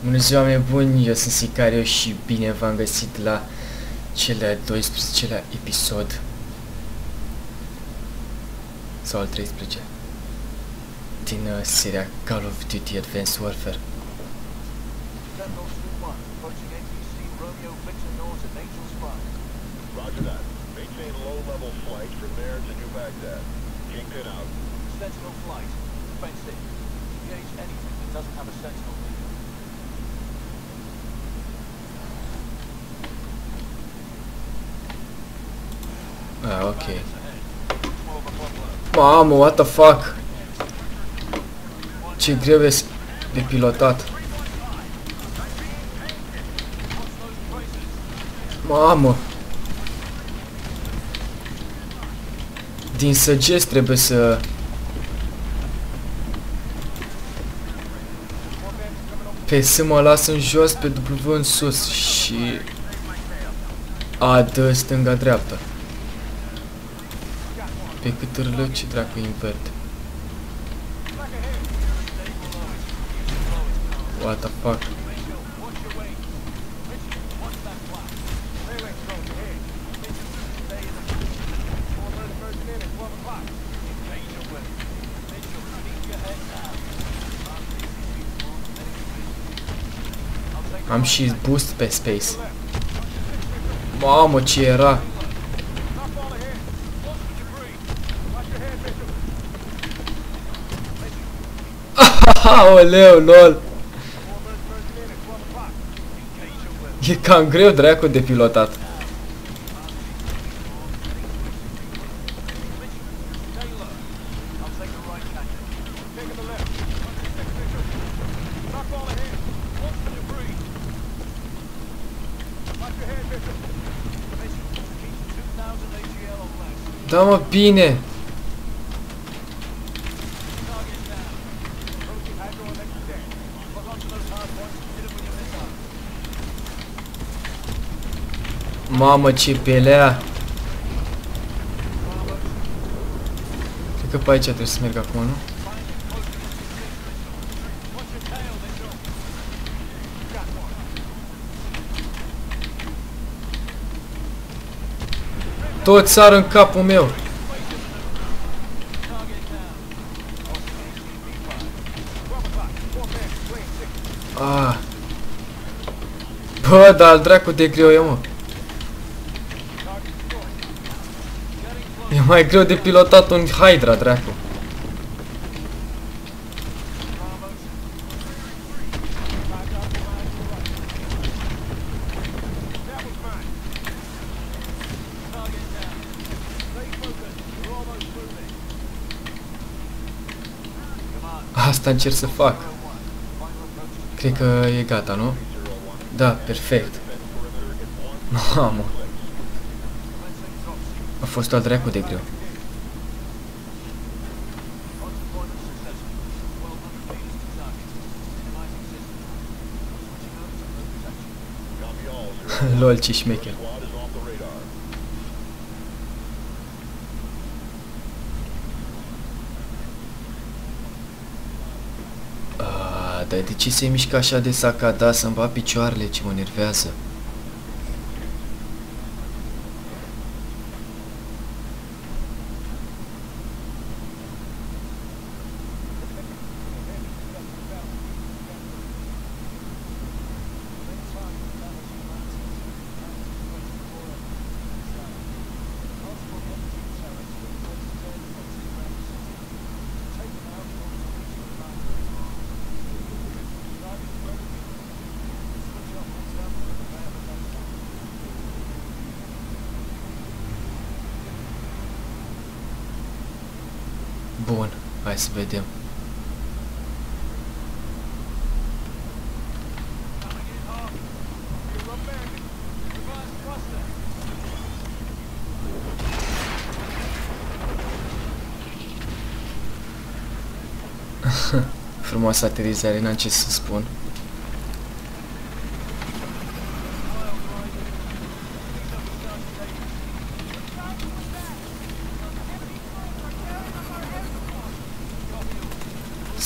Da. Bună ziua, oameni buni, eu sunt Sicario și bine v-am găsit la cele 12-lea episod sau al 13 din uh, seria Call of Duty Advanced Warfare. Sentinel Street 1, approaching ATC Romeo Victor North at Angel's Flight. Roger that. Maintain low-level flight from there to New Baghdad. Kingpin out. Sentinel flight. Fenced in. Engage anything that doesn't have a sentinel leader. Ah, ok. Ahead. 12 o'clock low. Mamă, what the fuck? Ce greu e de pilotat. Mamă! Din săgeți trebuie să... Pe S mă las în jos, pe W în sus și... A, dă stânga-dreapta. Pe cât râlă, ce dracu invert. What the fuck? Am și boost pe space. Mamă, ce era! Aoleu, lol! E cam greu dracu de pilotat. Da mă, bine! Mamă, ce pelea! Cred că pe aici trebuie să merg acum, nu? Tot sar în capul meu! Ah. Bă, dar al dracu de greu e, mă. E mai greu de pilotat un Hydra, dracu. Asta încerc să fac. Cred că e gata, nu? Da, perfect. Mamă. A fost al dracu de greu. Lol, ce șmecher. De ce se mișcă așa de sacada să-mi va picioarele ce mă nervează? Bun, hai să vedem. Frumoasă aterizare, n-am ce să spun.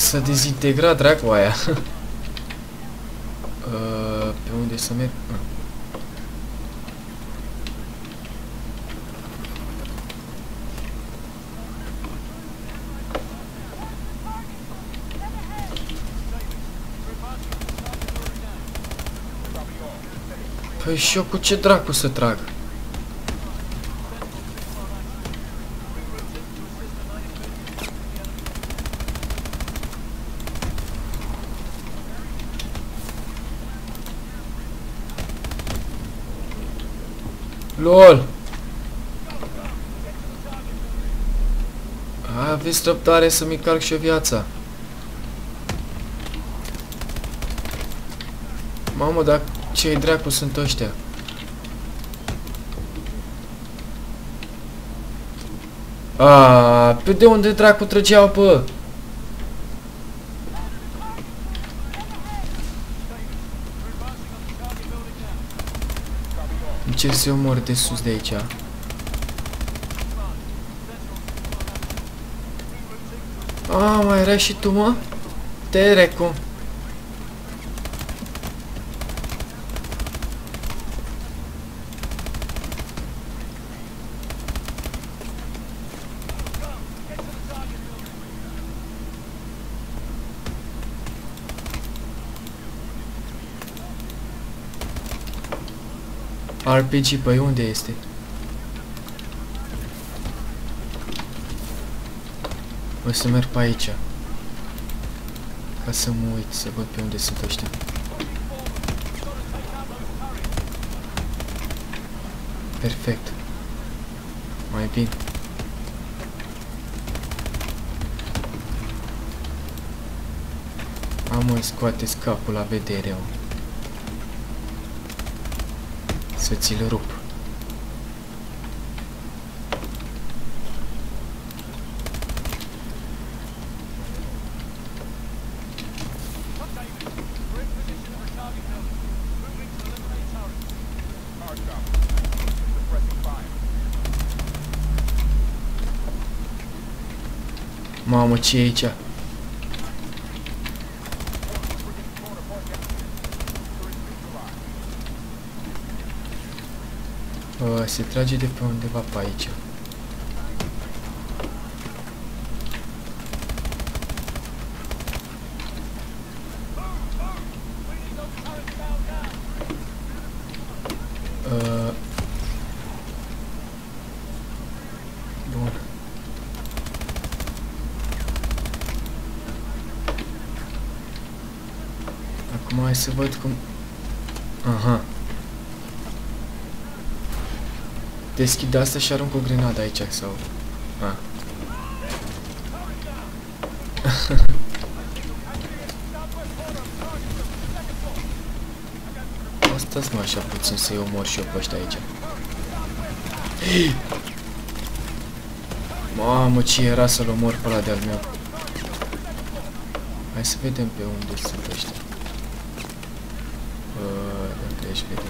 S-a dezintegrat dracu aia. Uh, pe unde să merg? Ah. Păi și eu cu ce dracu să trag? LOL! Aveți răbdare să-mi calc și o viața. Mamă, dar ce dracu sunt ăștia? A, pe de unde dracu trăgeau, bă? Încerc să-i omor de sus de aici. A, mai era și tu, mă? Te recu. RPG, păi unde este? O să merg pe aici. Ca să mă uit, să văd pe unde sunt ăștia. Perfect. Mai bine. Am mă scoate capul la vedere, om. Să ți-l rup. Mamă, ce e aici? Uh, se trage de pe undeva pe aici. Acum hai să văd cum... Aha. Deschid asta și arunc o grenadă aici sau... A. Asta-ți mă așa puțin să-i omor și eu pe ăștia aici. Mamă, ce era să-l omor pe ăla de-al meu. Hai să vedem pe unde sunt ăștia. Uh, de aici vedem.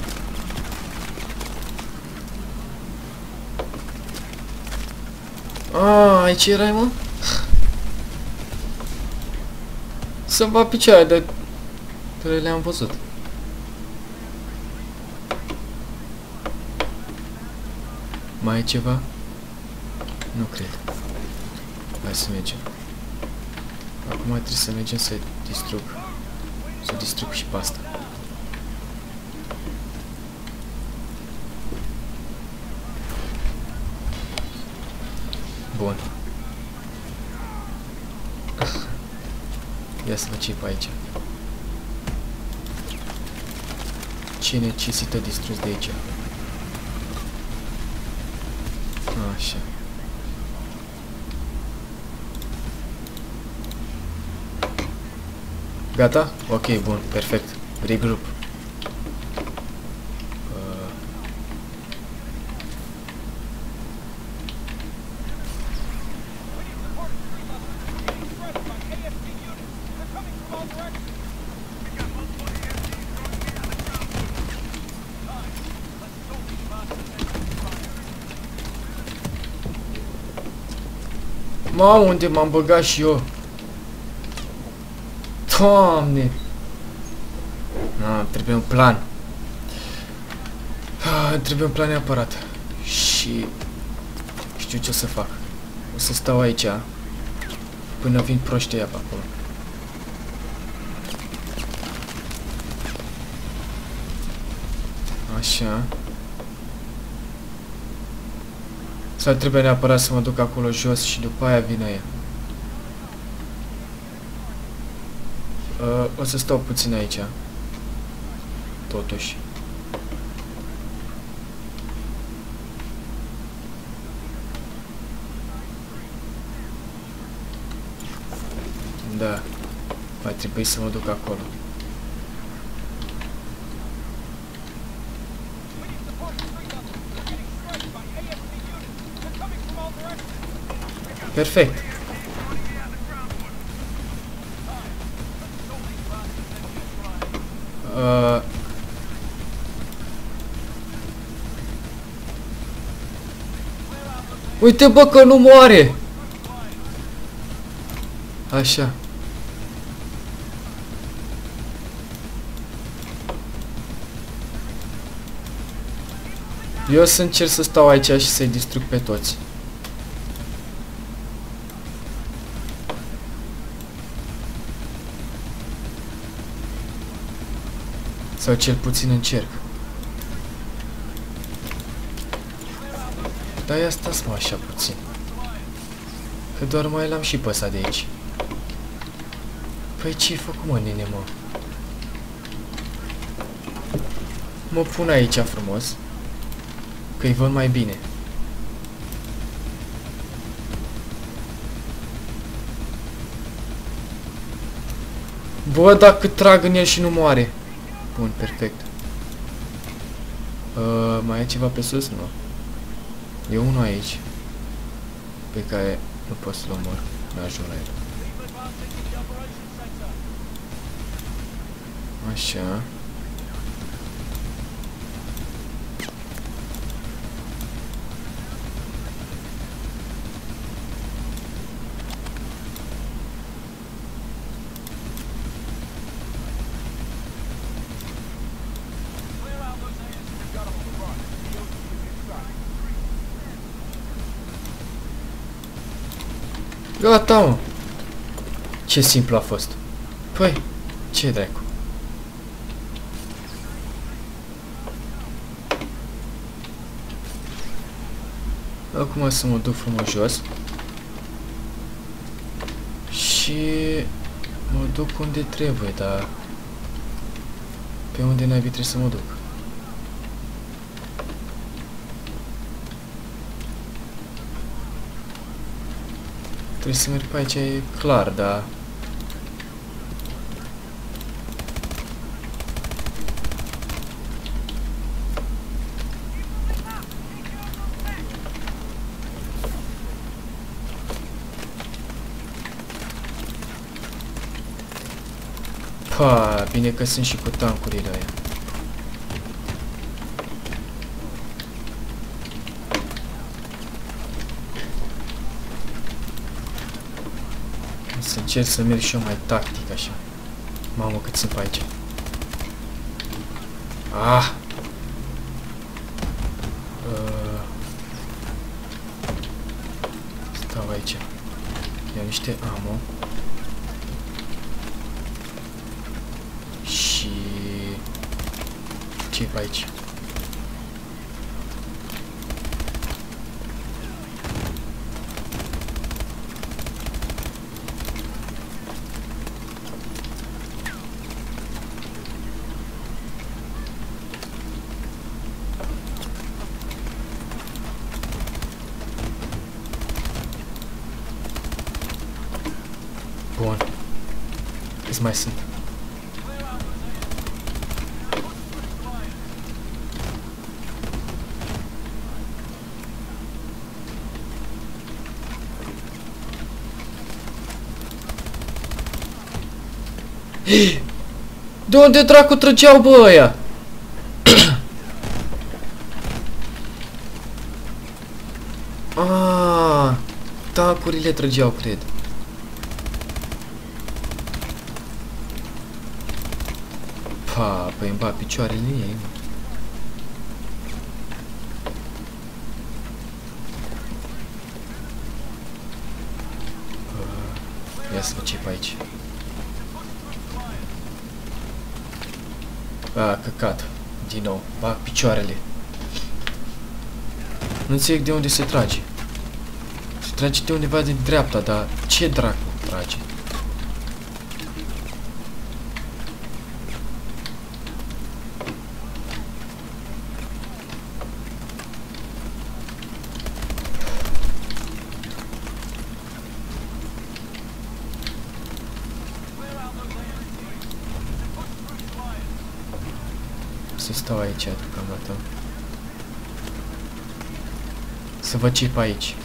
Ah, aici erai, mă? Să-mi va picioare de... care le-am văzut. Mai e ceva? Nu cred. Hai să mergem. Acum trebuie să mergem să distrug. Să distrug și pe asta. Bun. Ia să văd ce pe aici. Ce necesită distrus de aici? Așa. Gata? Ok, bun, perfect. Regroup. Uh. Mamă, unde m-am băgat și eu? Doamne! Ah, trebuie un plan. Ah, trebuie un plan neapărat. Și știu ce o să fac. O să stau aici până vin proștii ăia pe acolo. Așa. Sau trebuie neapărat să mă duc acolo jos și după aia vine ea. Uh, o să stau puțin aici. Totuși. Da. Va trebui să mă duc acolo. Perfect. Uh, Uite bă că nu moare! Așa. Eu o să încerc să stau aici și să-i distrug pe toți. Sau cel puțin încerc. Dar ia stați mă așa puțin. Că doar mai l-am și păsat de aici. Păi ce-ai făcut mă, nene, mă? Mă pun aici frumos. Că-i văd mai bine. Bă, dacă trag în el și nu moare. Bun, perfect. Uh, mai e ceva pe sus? Nu. E unul aici. Pe care nu pot să-l omor. Mi-ajung la el. Așa. Gata, mă. Ce simplu a fost. Păi, ce dracu. Acum să mă duc frumos jos. Și mă duc unde trebuie, dar pe unde n-ai trebuie să mă duc. Trebuie să merg pe aici, e clar, dar... Pa, bine că sunt și cu tancurile aia. Să încerc să merg și eu mai tactic așa. Mamă, cât sunt pe aici. Ah! Uh. Stau aici. Iau niște ammo. Și... ce pe aici? Bun. Câți mai sunt? De unde dracu trăgeau bă ăia? Ah, tancurile trăgeau, cred. Pa, păi îmi bat picioarele în ei, mă. Uh, Ia să văd ce pe aici. A, căcat. Din nou. Bag picioarele. Nu înțeleg de unde se trage. Se trage de undeva din dreapta, dar ce dracu trage? Să stau aici deocamdată. Să văd ce pe aici.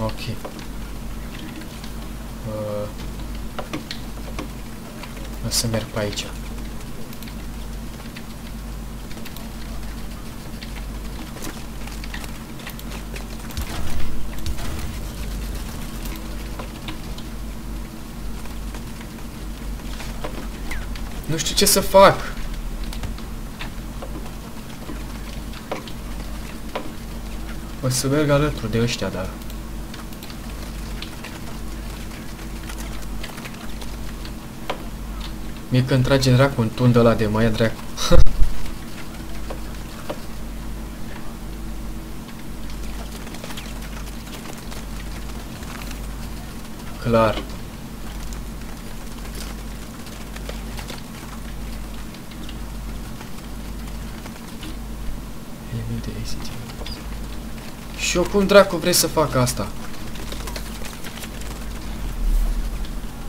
Ok. Uh, o să merg pe aici. Nu știu ce să fac. O să merg alături de ăștia, dar... Mie când trage dracu un tund ăla de mai dracu. Clar. Element de ACT. Și eu cum dracu vrei să fac asta?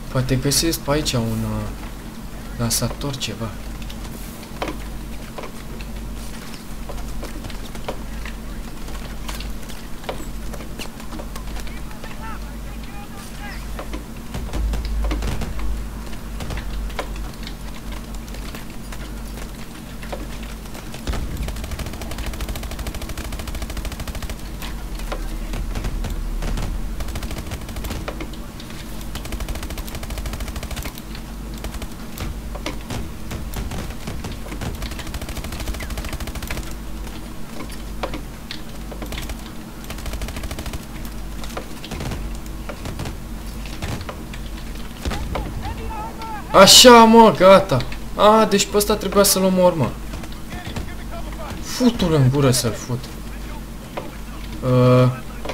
Poate găsesc pe aici un... Uh, Lansator ceva. Așa, mă, gata. A, deci pe ăsta trebuia să-l omor, mă. Futul în gură să-l fut. Uh,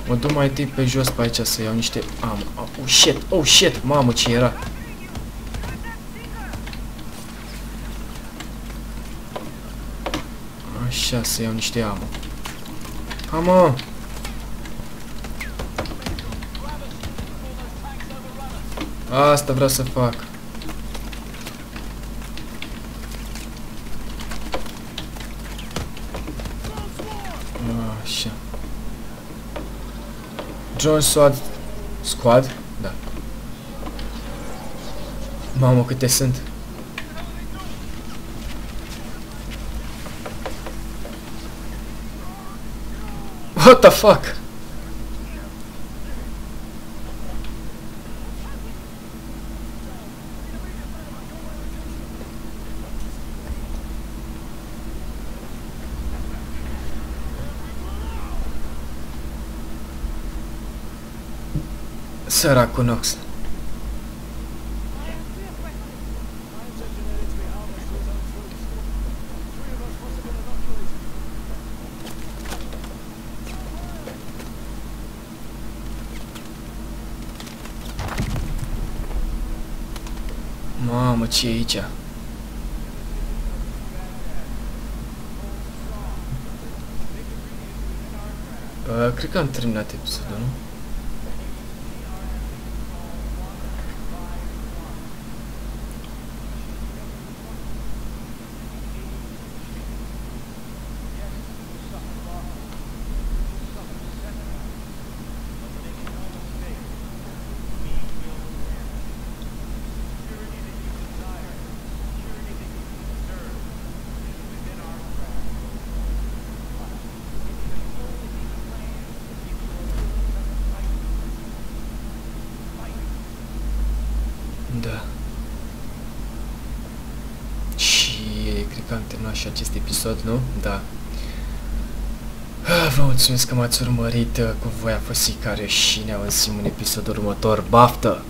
mă duc mai întâi pe jos pe aici să iau niște... Am, oh shit, oh shit, mamă ce era. Așa, să iau niște amă. Amă! Asta vreau să fac. Așa. Drone Squad... Squad? Da. Mamă, câte sunt. What the fuck? Săracul Nox. Mamă, ce e aici? Uh, cred că am terminat episodul, nu? Da. Și cred că am terminat și acest episod, nu? Da. Ah, Vă mulțumesc că m-ați urmărit, cu voi a fost Sicariu și ne auzim în episodul următor. Baftă!